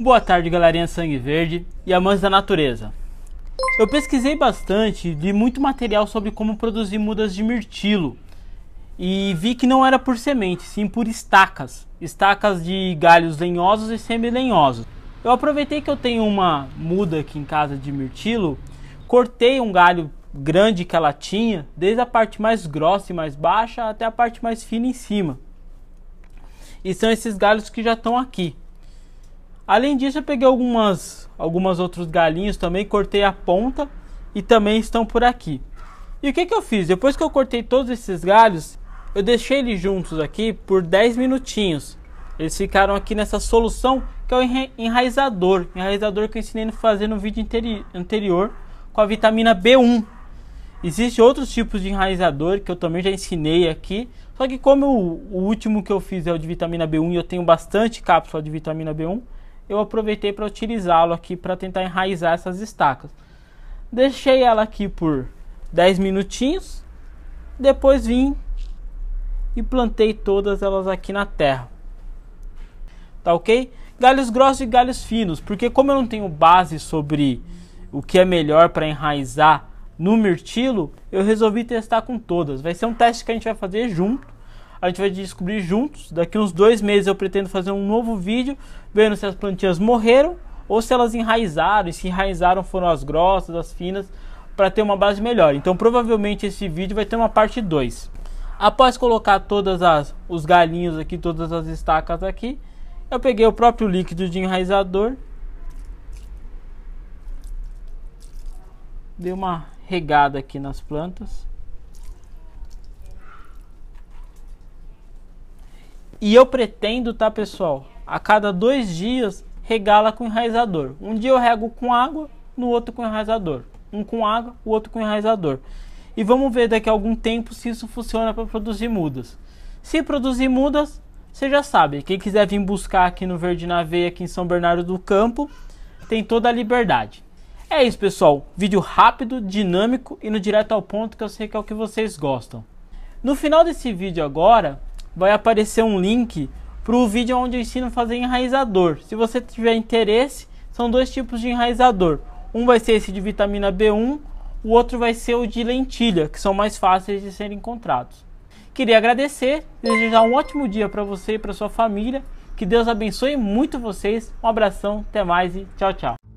Boa tarde, galerinha Sangue Verde e amantes da natureza. Eu pesquisei bastante, li muito material sobre como produzir mudas de mirtilo e vi que não era por semente, sim por estacas, estacas de galhos lenhosos e semi-lenhosos. Eu aproveitei que eu tenho uma muda aqui em casa de mirtilo, cortei um galho grande que ela tinha, desde a parte mais grossa e mais baixa até a parte mais fina em cima. E são esses galhos que já estão aqui. Além disso, eu peguei algumas, algumas outros galinhos também, cortei a ponta e também estão por aqui. E o que, que eu fiz? Depois que eu cortei todos esses galhos, eu deixei eles juntos aqui por 10 minutinhos. Eles ficaram aqui nessa solução que é o enraizador. Enraizador que eu ensinei a fazer no vídeo anterior com a vitamina B1. Existem outros tipos de enraizador que eu também já ensinei aqui. Só que como o, o último que eu fiz é o de vitamina B1 e eu tenho bastante cápsula de vitamina B1, eu aproveitei para utilizá-lo aqui para tentar enraizar essas estacas. Deixei ela aqui por 10 minutinhos, depois vim e plantei todas elas aqui na terra. Tá ok? Galhos grossos e galhos finos, porque como eu não tenho base sobre o que é melhor para enraizar no mirtilo, eu resolvi testar com todas. Vai ser um teste que a gente vai fazer junto a gente vai descobrir juntos. Daqui uns dois meses eu pretendo fazer um novo vídeo vendo se as plantinhas morreram ou se elas enraizaram. E se enraizaram foram as grossas, as finas, para ter uma base melhor. Então provavelmente esse vídeo vai ter uma parte 2. Após colocar todas as os galinhos aqui, todas as estacas aqui, eu peguei o próprio líquido de enraizador. Dei uma regada aqui nas plantas. E eu pretendo, tá pessoal, a cada dois dias regá-la com enraizador. Um dia eu rego com água, no outro com enraizador. Um com água, o outro com enraizador. E vamos ver daqui a algum tempo se isso funciona para produzir mudas. Se produzir mudas, você já sabe. Quem quiser vir buscar aqui no Verde na Veia, aqui em São Bernardo do Campo, tem toda a liberdade. É isso, pessoal. Vídeo rápido, dinâmico e no direto ao ponto que eu sei que é o que vocês gostam. No final desse vídeo agora, vai aparecer um link para o vídeo onde eu ensino a fazer enraizador. Se você tiver interesse, são dois tipos de enraizador. Um vai ser esse de vitamina B1, o outro vai ser o de lentilha, que são mais fáceis de serem encontrados. Queria agradecer, desejar um ótimo dia para você e para sua família. Que Deus abençoe muito vocês. Um abração, até mais e tchau, tchau.